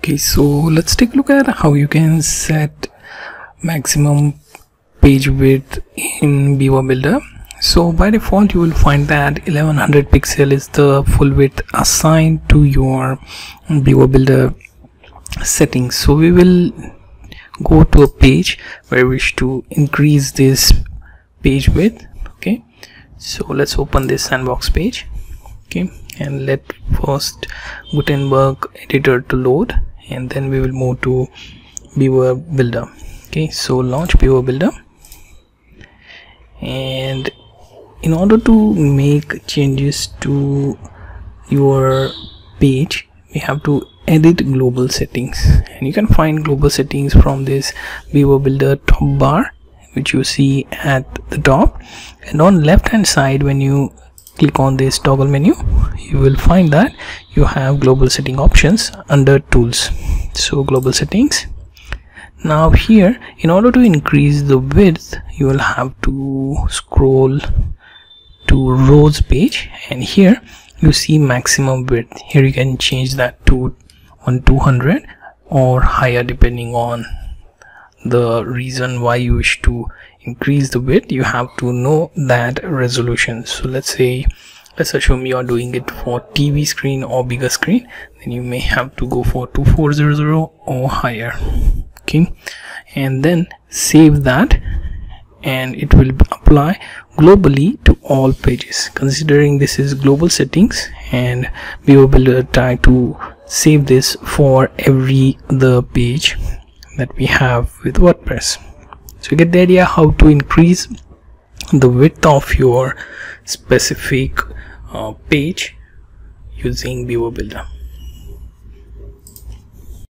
okay so let's take a look at how you can set maximum page width in beaver builder. So by default you will find that 1100 pixel is the full width assigned to your beaver builder settings. So we will go to a page where we wish to increase this page width. Okay so let's open this sandbox page. Okay and let first Gutenberg editor to load and then we will move to beaver builder. Okay so launch beaver builder. And in order to make changes to your page we have to edit global settings. And you can find global settings from this beaver builder top bar which you see at the top. And on left hand side when you click on this toggle menu you will find that you have global setting options under tools. So global settings. Now here in order to increase the width you will have to scroll to rows page. And here you see maximum width. Here you can change that to on 200 or higher depending on the reason why you wish to increase the width. You have to know that resolution. So let's say let's assume you are doing it for TV screen or bigger screen then you may have to go for 2400 or higher. Okay? And then save that and it will apply globally to all pages. Considering this is global settings and we will try to save this for every the page that we have with WordPress. So you get the idea how to increase the width of your specific uh, page using Beaver Builder